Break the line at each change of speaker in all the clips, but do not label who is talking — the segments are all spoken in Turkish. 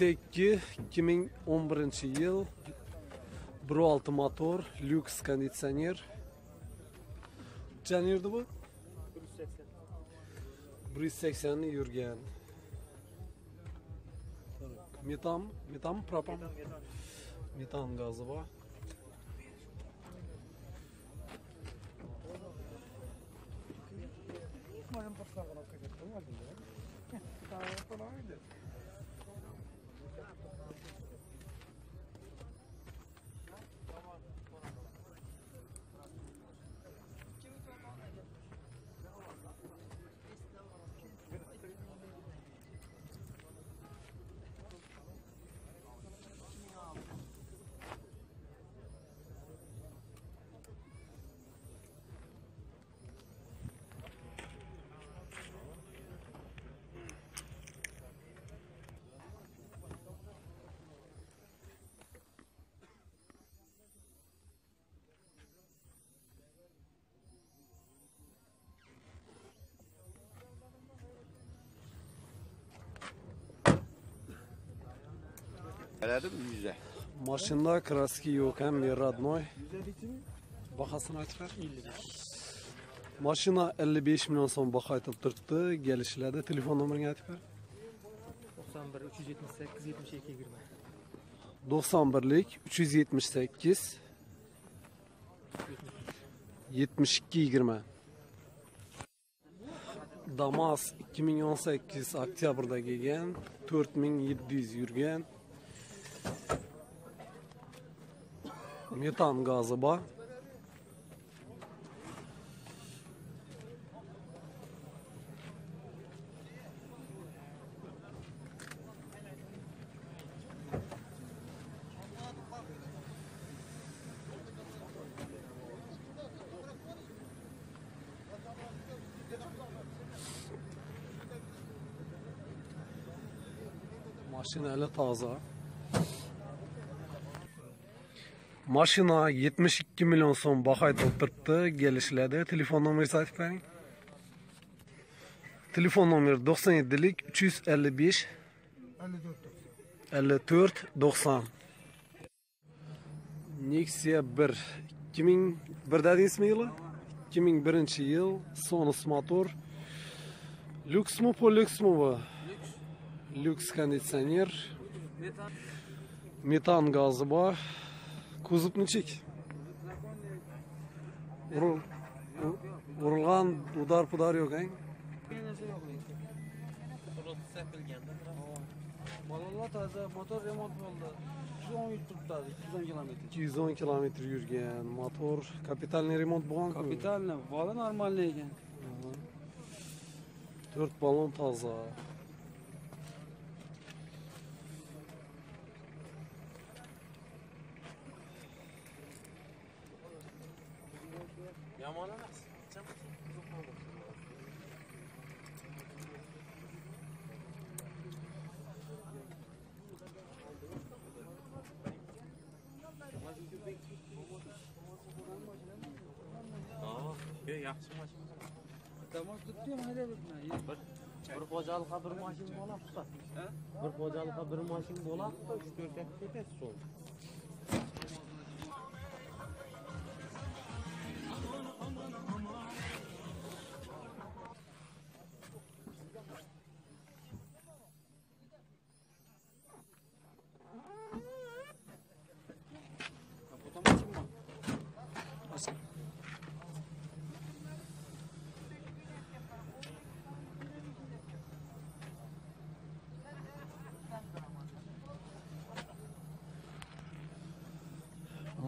Nexia 2011 yıl 1.6 motor, lüks konditsioner. Qancha yurdi bu? 180 ni yurgan. Metan, metan propan? Metan gazı bor.
Verdim yüze.
Maşında kraski yok hem bir radnoy. Bakasını aytib ber. Mashina 55 milyon so'm baho aytib turibdi. Kelishlarda telefon nomerini aytib ber.
91 378 72 20.
91lik 378 72 20 Damas 2018 oktyabrda kelgan 4700 yurgan metan gazi bor Mashina hali toza. Mashina 72 million so'm baho aytib turibdi. Kelishlarda telefon nomeringizni aytib bering. Telefon nomeri 97 lik 355 54 90. Nexia 1 2001 dedingizmi yili? 2001 yil Sonos motor. Lyuksmi, polyuksmi bu? Lüks konditsioner. Metan gazı bor. Kuzov nechik? Uril, ur- urilgan udar pudar yo'q, ang?
Bolalar toza motor remont bo'ldi. 110 turibdi, 210 kilometr.
210 kilometr yurgan motor kapitalniy remont bo'lgan-ku.
Kapitalni, bola normalniy ekan.
4 balon toza.
Xo'jalikqa bir mashina bo'ladi. Bir xo'jalikqa bir mashina bo'ladi, 3-4 ta ketadi so'ng.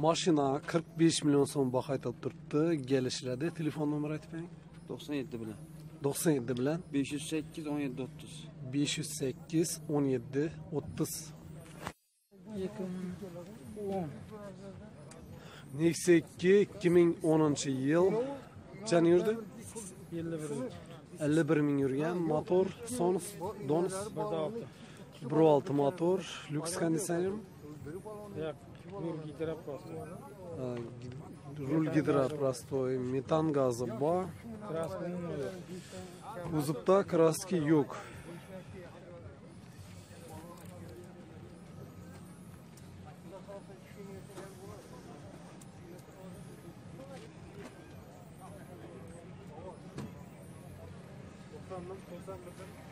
Mashina 45 million so'm baho aytib turibdi. Kelishlarda telefon nomeri aytib bering.
97 bilan.
97 bilan.
508 17 30
508 17 30
2010
Nexia 2 2010 yil. Qancha yurdi?
51
51 ming yurgan. Motor Sonos Donus. 1.6 motor. Lyuks konditsionermi?
Yo'q,
Э, руль гидропростой, руль гидра. Метан газы
бар. Узыпта
краски yok. Tamam,
o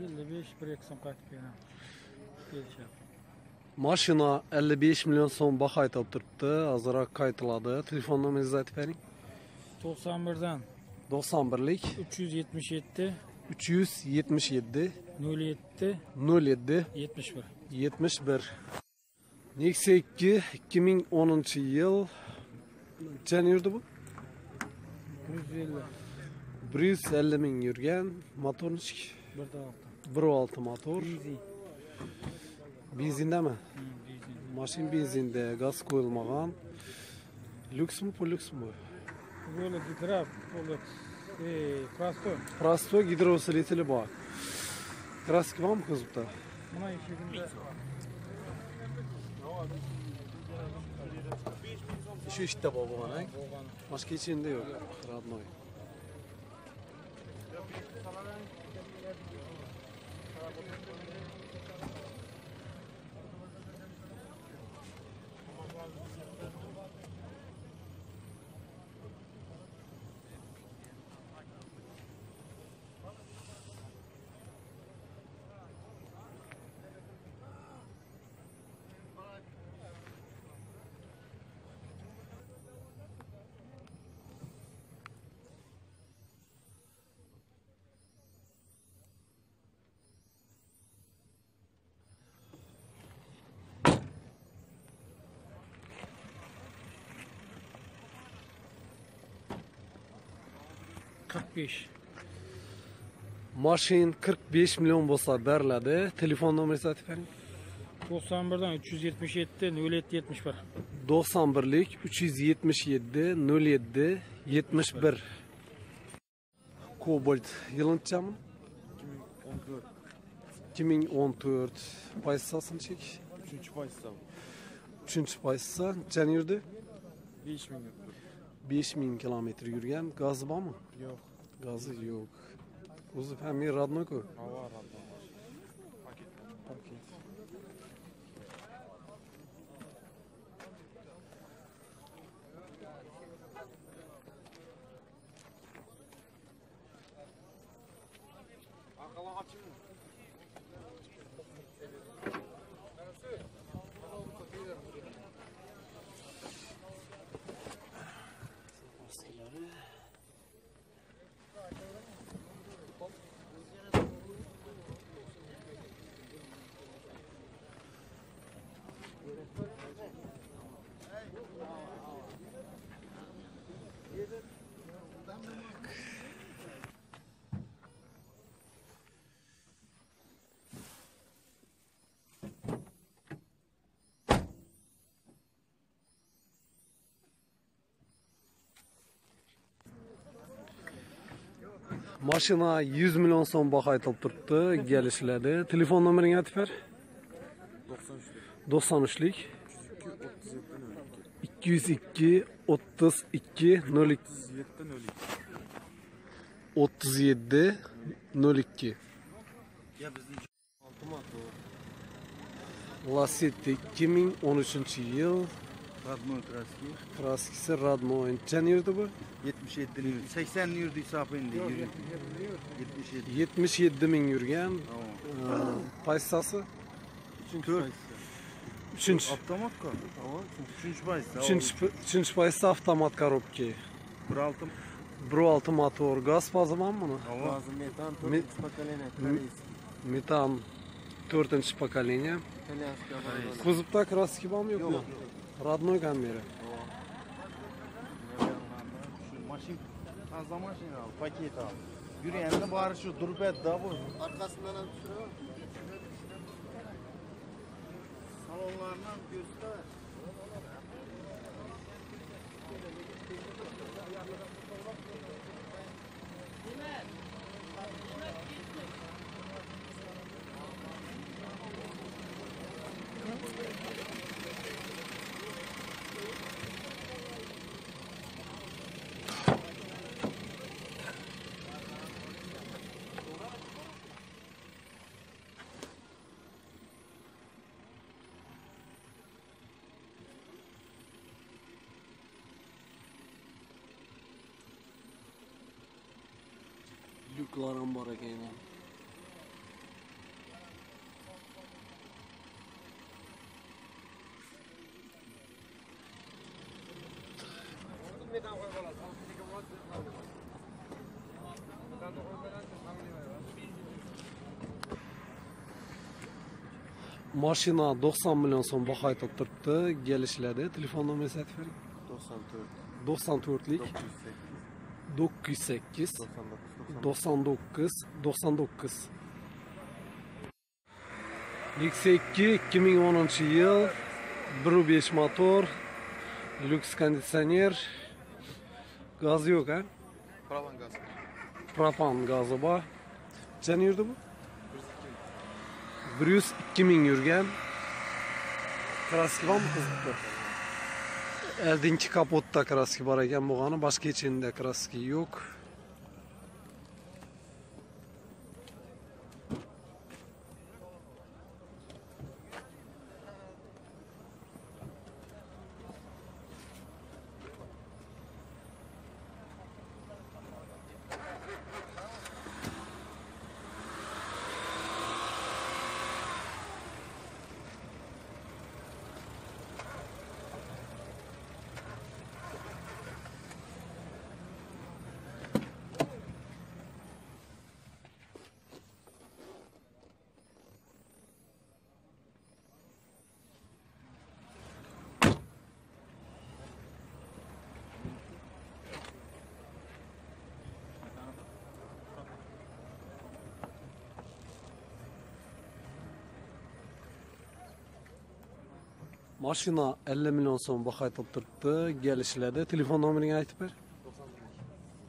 91'den.
Elli beş bir eksim qaytib yana. Kelishadi.
Mashina 55 million so'm baho aytib turibdi. Ozroq qaytiladi. Telefon nomeringizni aytib bering.
91'dan
91lik
377
377
07
07
71.
71 Nexia 2 2010 yil Qancha yurdi bu?
150
150 ming yurgan motornichki
bir de altı.
1.6 motor.
Easy.
Benzindami?
Hı, easy.
Mashin benzinda, gaz qo'yilmagan. Lyuksmi, polyuksmi?
Böyle gidrap, böyle e, простой.
Простой гидроусилители bor. Kraska bormi kuzovda?
Buna eshiginde
Shu ishda bor bo'lgan,
bo'lgan.
boshqa ichida yo'q. Родной.
45.
Mashin 45 milyon bo'lsa beriladi. Telefon nomeringizni aytib bering.
91 dan 377 0771. 91
lik 377 07 71. Kobolt yılınçamı? 2014. 2014. Payısasını çek.
3. payısa.
3. payısa. Can yurdu?
5 milyon.
5000 kilometre yürüyen gazı var mı?
Yok.
Gazı yok. Kuzu hem radno ko.
Hava aradı.
Mashina 100 million so'm baho aytilib turibdi. Kelishiladi. Telefon nomeringni aytib ber. 93lik 202 32 02 37 02
Ya bizim
Lasetti 2013 yil
Radmo Kraski.
Kraskisi Radmo. Qancha yurdi bu?
77 yurdu. 80 yurdu hesabı indi. Yürü. 77.
77 ming yurgan.
Tamam.
Paysasi
4.
3
Avtomat kal. Tamam. 3. paysa.
3 3 paysa avtomat korobki.
1.6.
1.6 motor, gaz fazı var mı?
Tamam.
Bazı metan
Me-
turist поколения
Me-
корейский.
Metan 4 поколение.
Итальянский оборудование.
Kuzupta kraski var mı yok mu?
Yok.
Radnoy kamera.
Şu maşin fazla maşin al. Paket al. Yürüyende bari şu durup et daha bu.
Arkasından al şunu.
Salonlarından göster.
Yuklar ham bor ekan. Mashina 90 million so'm baho aytib turibdi. Kelishiladi. Telefon aytib bering.
94
94lik
908
908
99
99 99 X2 2010 yil 1.5 motor lyuks konditsioner gaz yo'q ha?
Pravan gaz.
propan gazi bor qancha yurdi bu? 102 ming yurgan kraski bormi qizibdi oldingi kapotda kraski bor ekan bo'lgani boshqa hechinda kraski yo'q mashina ellik million so'm baho aytib turibdi. Kelishiladi telefon nomeringni aytib ber.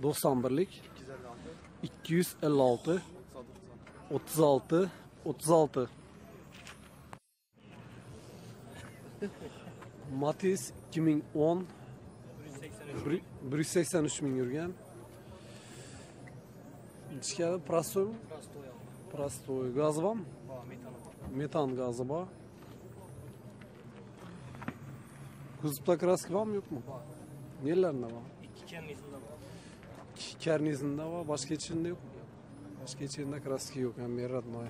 To'qson birlik. Ikki yuz ellik olti o'ttiz olti. O'ttiz olti. Matiz ikki ming o'n. Bir yuz sakson uch ming yurgan. Ichkari простой простой газ bor. Metan gazi bor. Hızbıtak Raski var mı yok mu?
Var. Nerelerinde var?
İki Kernizinde var. İki Kernizinde var. Başka içinde yok mu? Başka
içinde Raski yok. Yani Merrat Noy.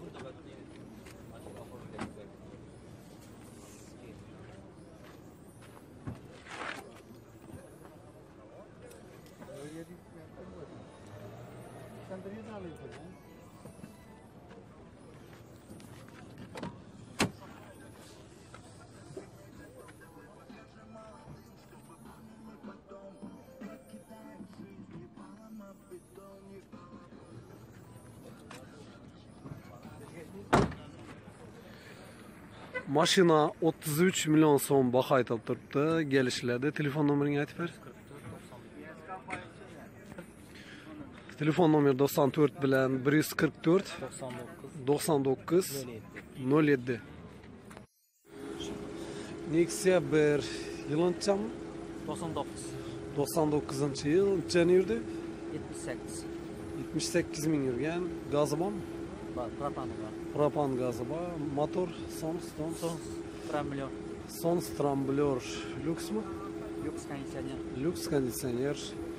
Burada mashina 33 million so'm baho aytib turibdi kelishiladi telefon nomeringni aytib ber telefon nomer 94 bilan 144
99.
99 07 Nexia 1 yılınçam
99.
99 yıl neçeni yurdi
78.
78 ming yurgan gazi bormi
Bak propanı var.
propan gazi bor motor sons sons
Son 1 milyon.
sons tramblyor lyuksmi
Yok kondisyoner.
lyuks konditsioner
Turgan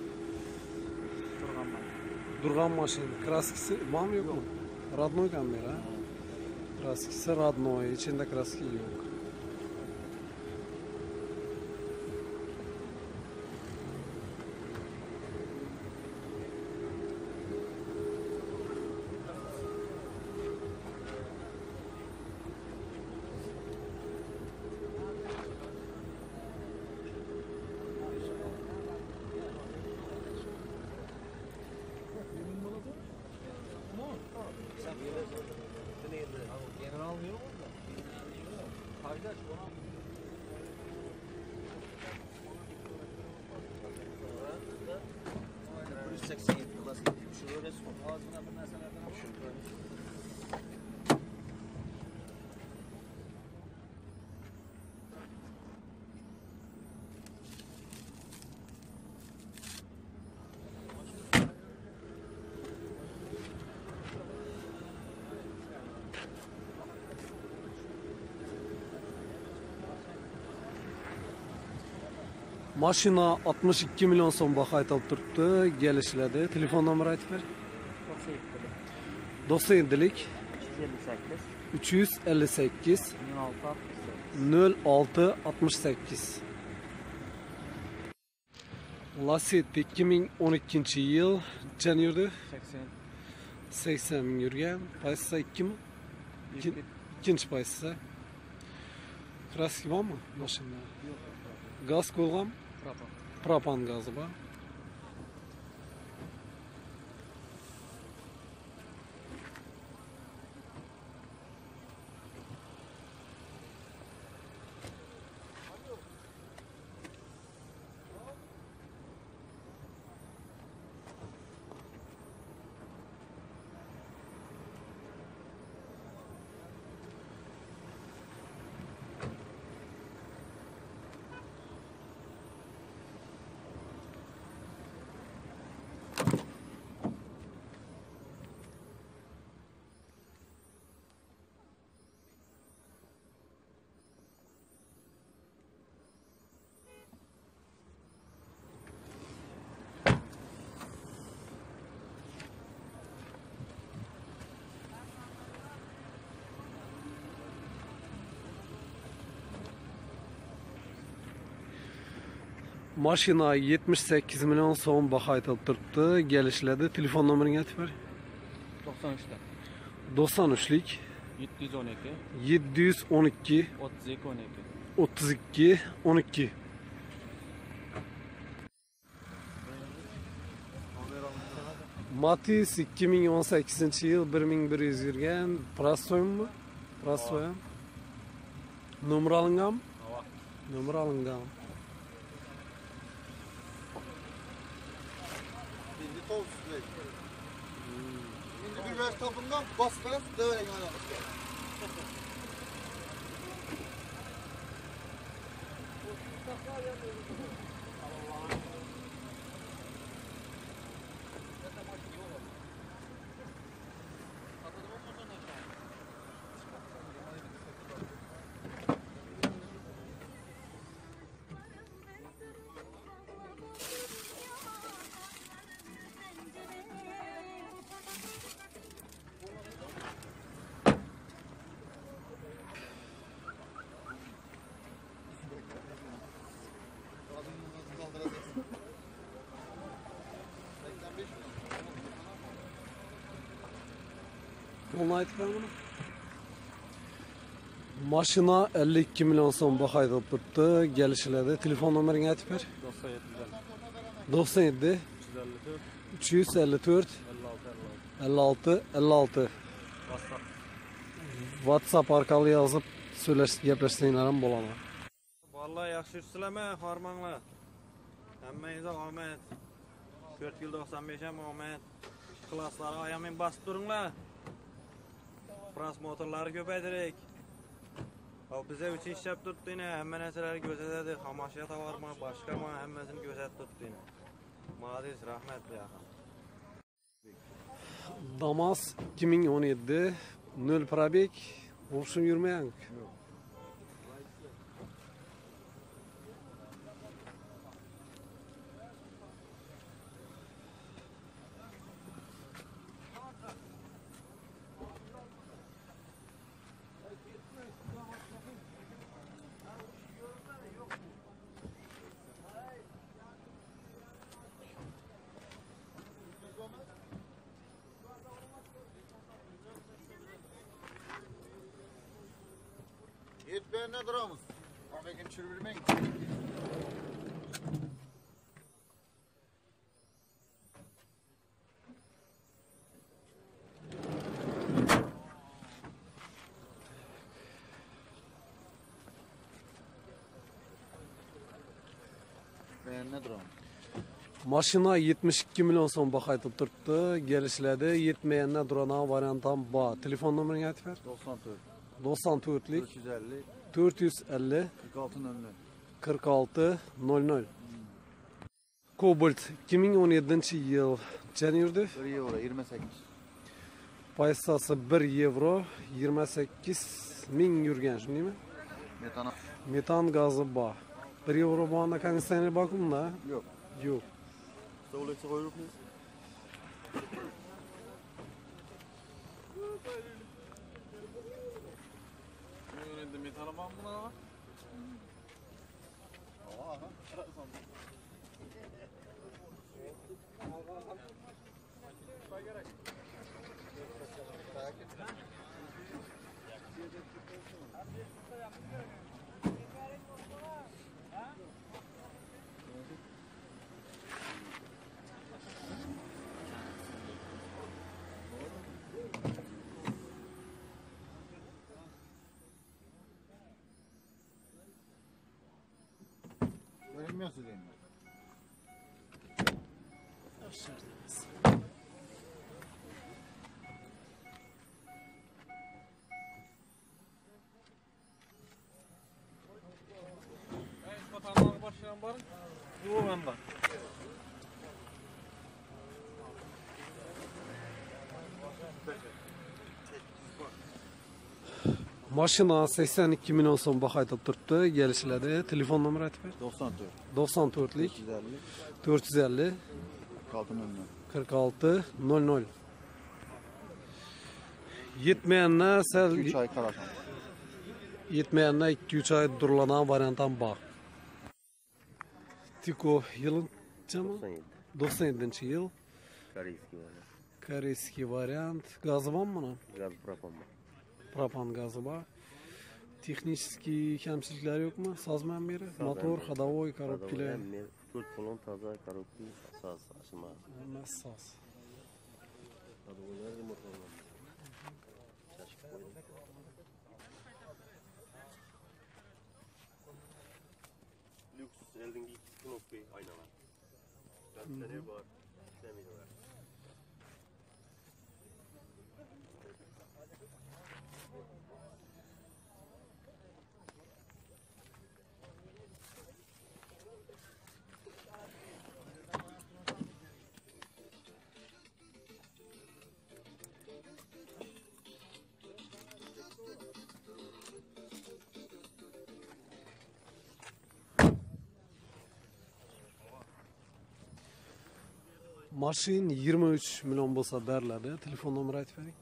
var.
durgan mashina kraskasi bormi yo'qmi родной kamera kraskasi родной ichida kraska yo'q
alıyor
mashina 62 million so'm baho aytilib turibdi. Kelishiladi. Telefon nomeri aytib ber. To'qson yettilik. 358. 358. ellik sakkiz. Nol olti oltmish sakkiz. Lasetti ikki ming o'n ikkinchi yil. Qanchani yurdi sakson. Sakson ming yurgan. Paysa ikkimi ikkinchi paysa kraski bormi mashinada gaz qo'yilganmi Propan gazi bor. Mashina 78 million so'm baho aytilib turibdi. Kelishiladi. Telefon nomeringni aytib ber.
93'te
93lik
712
712
32 12
32 12 Matiz 2018 yil 1100 yurgan Prastoymi? Prastoy. Nomer olinganmi? Nomer olingan.
Şimdi tavuk sütü. Şimdi bir ver tapından bas falan sütü verin
ber buni. Mashina 52 million so'm baho aytilib turibdi. Kelishiladi. Telefon nomeringni aytib ber. 97 354 56 56 WhatsApp orqali yozib so'lash gaplashsanglar ham bo'ladi.
Vallahi yaxshi yursinlarmi, hormanglar. Həmməyinizə qamət. 4 il 95-ə qamət. Klasları ayamın basıb durunlar. Frans motorları köpədirik. Bizə üçün işləb tutdu yenə, həmmə nəsələri gözətədir, hamaşıya da varma, başqa mı, həmməsini gözət tutdu yenə. Madis, rəhmətli yaxın.
Damas 2017, 0 probek, vuruşum yürməyən.
Yox. Thomas. Or we can should remain.
Beğenmedir onu. Машина 72 миллион сом бақайтып тұртты, келішіледі, етмеyenне дұрана вариантам ба. Телефон номерін айтып бер?
94.
94-лік?
350.
450
46 00.
46 00. Cobalt 2017 yil qancha yurdi?
1 euro 28.
Paysasi 1 yevro 28 ming yurgan, shundaymi?
Metana
Metan gazi bor. 1 yevro bo'lganda konditsioner borku bunda?
yok.
Yo'q.
Stolesi koyup muyuz? Görünmüyorsun değil mi?
Bende.
Mashina 82 million so'm baho aytib turibdi. Kelishiladi. Telefon nomeri aytib ber.
94,
94lik
450,
450
46 00.
46 00. Yetmayanlar sal
3 ay kalasan.
yetmayanlar 2-3 oy durlanan variant ham bor. Tiko yılınçamı?
97.
97 yıl.
Корейский вариант.
Koreyski variant. Gazı var mı bunun?
Газ пропан.
Propan gazı var. Texnik kamchiliklar yo'qmi? Sozman beri? Motor, ходовой, Kur
pulon taza karokli saz aşma. Ama
saz. Tadı
bunlar da motorlar. Çaşık koydum. Lüks elden gittik nokta aynalar. Dertleri var, demiri var.
Mashin 23 million bo'lsa beriladi. Telefon nomeri aytib bering.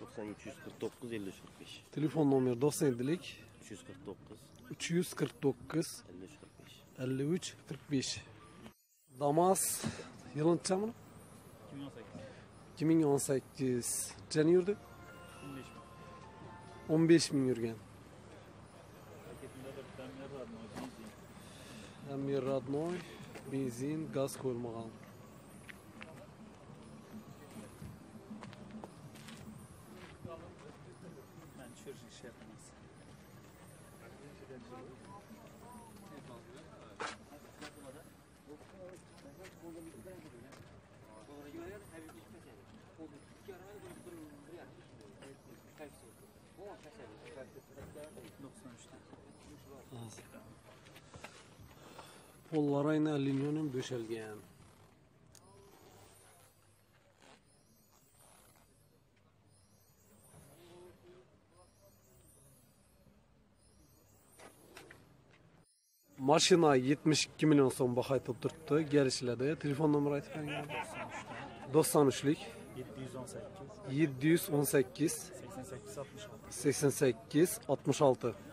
90 349 50 45.
Telefon nomeri 97lik
349
349
50 45.
53 45. Damas yılınçamı? 2018. Qancha yurdi? 15 ming yurgan. Amir Radnoy, benzin, gaz qo'yilmagan. Ayni alyuminium bo'shalgan. Mashina 72 million so'm baho aytib turibdi. Kelishiladi. Telefon nomeri aytib bering. 93lik
718
718
88 66.
88 66.
Ege 16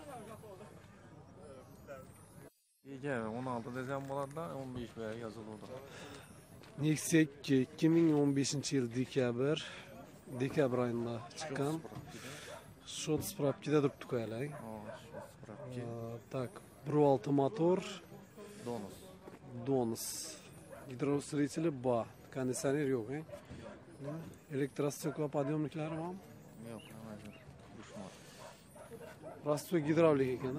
16 dezembrda 15 və
yazılıdır. Neksek 2015 yil dekabr dekabr oyinda chiqqan. Shot spravkida turibdi
qo'yalay.
Так, 1.6 motor
Donus.
Donus. Gidroustreteli ba. Kondisioner yo'q, eh? Elektrostекла подъемниклari bormi?
Yo'q,
Rastu gidravlik ekan.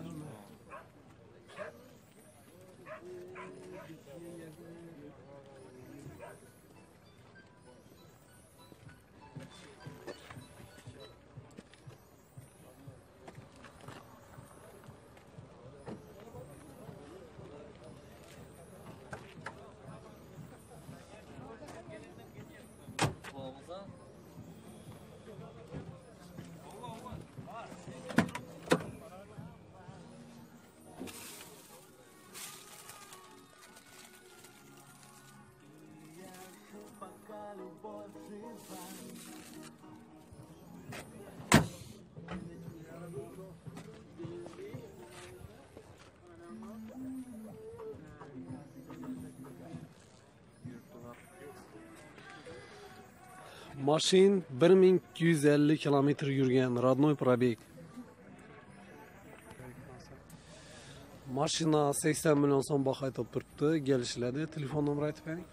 Mashin 1250 kilometr yurgan, родной пробег. Mashina 80 million so'm baho aytib turibdi, kelishiladi. Telefon nomeri aytib bering.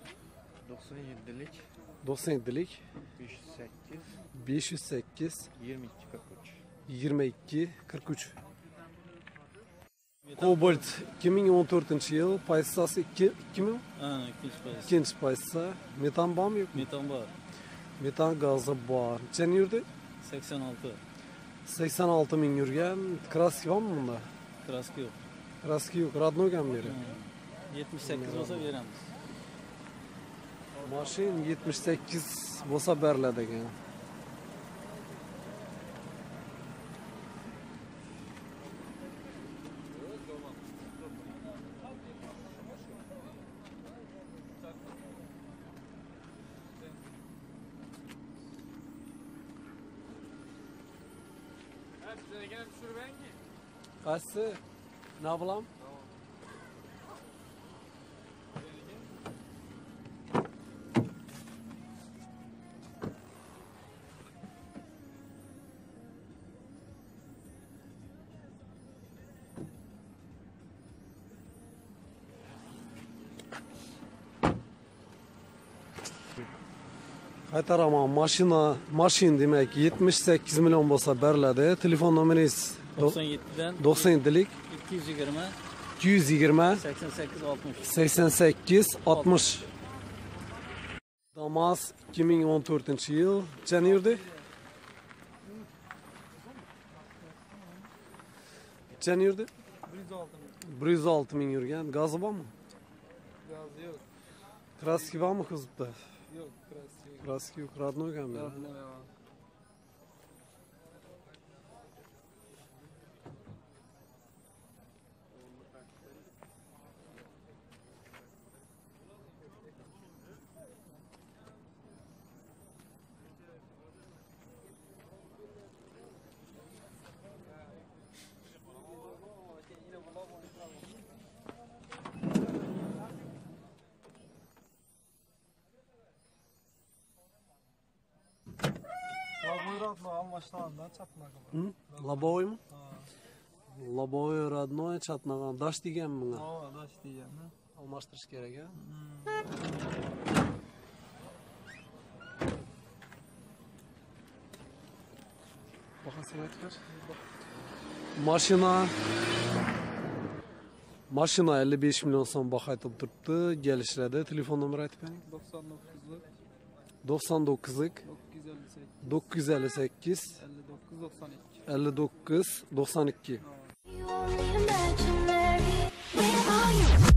97'lik
Dosendilik
508
508
22 43
22 43 Kobolt 2014 yıl, paysası 2 2000?
Ha, ikkinchi paysa.
Ikkinchi paysa. Metan bormi yo'qmi?
Metan bor.
Metan gazı bor. Sen yurdu?
86.
86 bin yurgan. Kraski bormi bunda?
Kraski yok.
Kraski yo'q. Radnoyganmi beri?
78 olsa veremiz.
Mashin 78 bo'lsa beriladi ekan. Qaysi? Ne bilam? qaytaraman mashina mashin demak yetmish sakkiz million bo'lsa beriladi. Telefon nomeringiz?
To'qson
yettidan
to'qson
yettilik
ikki yuz
yigirma ikki yuz yigirma sakson sakkiz oltmish. sakson sakkiz oltmish. Damas ikki ming o'n to'rtinchi yil qani yurdi qani yurdi bir yuz olti
ming bir yuz olti ming yurgan. Gazi bormi? Gazi yo'q.
Kraski bormi kuzovda yo'q. Var mı kızıpta?
Yok, krasi
родного машлан, да, чатнагы бар. Лобовоймы? Лобовой родной чатнага даш деген мына. Ооба, даш деген, да. Керек, э? Бакасын айтып Машина Машина 55 миллион сом баха айтып турыпты. Келишилерде телефон номер айтып бериң.
99
99'lık
958 59 92
Your imaginary, where are you?